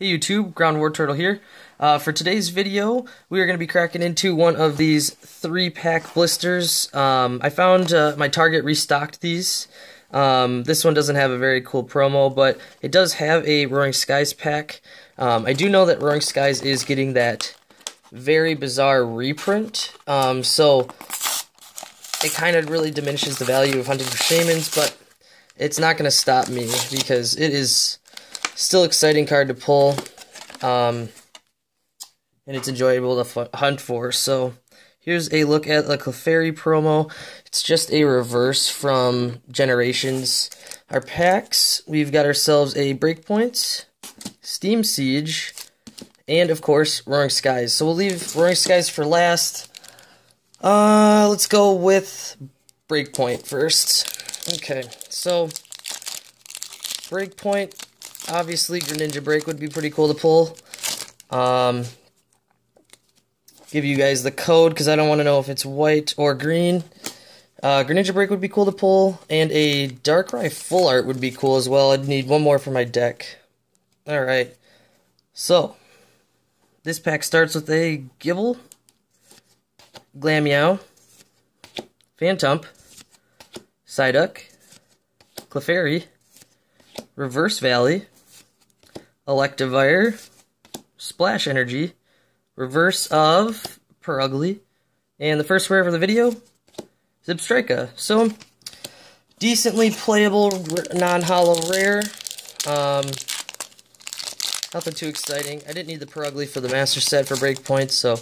Hey YouTube, GroundWartortle here. Uh, for today's video, we are going to be cracking into one of these three-pack blisters. Um, I found uh, my Target restocked these. Um, this one doesn't have a very cool promo, but it does have a Roaring Skies pack. Um, I do know that Roaring Skies is getting that very bizarre reprint, um, so it kind of really diminishes the value of Hunting for Shaymins, but it's not going to stop me because it is still exciting card to pull, um, and it's enjoyable to hunt for. So here's a look at the Clefairy promo. It's just a reverse from Generations. Our packs, we've got ourselves a Breakpoint, Steam Siege, and of course Roaring Skies. So we'll leave Roaring Skies for last. Uh, let's go with Breakpoint first. Okay, so Breakpoint obviously Greninja Break would be pretty cool to pull. Um, give you guys the code because I don't want to know if it's white or green. Uh, Greninja Break would be cool to pull, and a Darkrai Full Art would be cool as well. I'd need one more for my deck. Alright, so, this pack starts with a Gible, Glameow, Phantump, Psyduck, Clefairy, Reverse Valley, Electivire, Splash Energy, Reverse of Purugly, and the first rare for the video, Zebstrika. So, decently playable non-holo rare. Um, nothing too exciting. I didn't need the Purugly for the Master Set for breakpoints, so...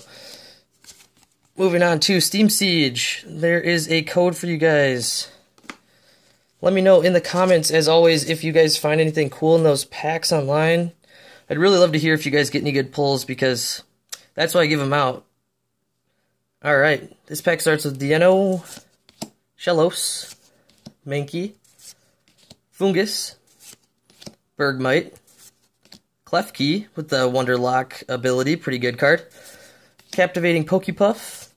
Moving on to Steam Siege. There is a code for you guys. Let me know in the comments, as always, if you guys find anything cool in those packs online. I'd really love to hear if you guys get any good pulls because that's why I give them out. Alright, this pack starts with Dino, Shellos, Mankey, Foongus, Bergmite, Klefki with the Wonderlock ability, pretty good card. Captivating Pokepuff,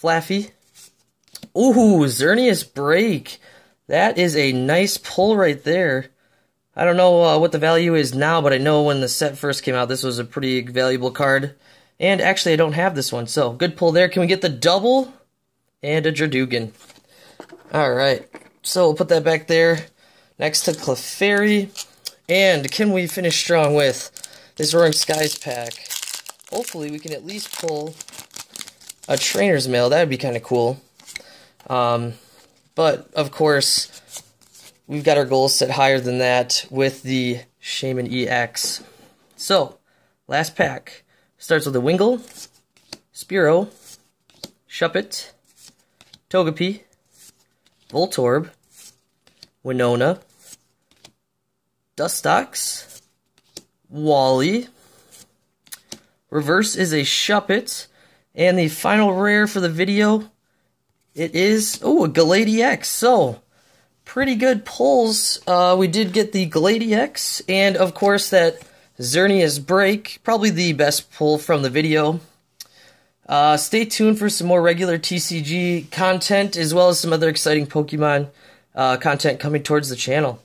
Flaaffy. Ooh, Xerneas Break. That is a nice pull right there. I don't know uh, what the value is now, but I know when the set first came out, this was a pretty valuable card. And actually, I don't have this one, so good pull there. Can we get the double? And a Druddigon. Alright, so we'll put that back there next to Clefairy. And can we finish strong with this Roaring Skies pack? Hopefully, we can at least pull a Trainer's Mail. That would be kind of cool. Um, but, of course, we've got our goals set higher than that with the Shaymin EX. So, last pack starts with a Wingull, Spearow, Shuppet, Togepi, Voltorb, Winona, Dustox, Wally. Reverse is a Shuppet. And the final rare for the video, it is, oh, a Gallade EX. So, pretty good pulls. Uh, we did get the Gallade EX, and of course that Xerneas Break, probably the best pull from the video. Uh, stay tuned for some more regular TCG content, as well as some other exciting Pokemon uh, content coming towards the channel.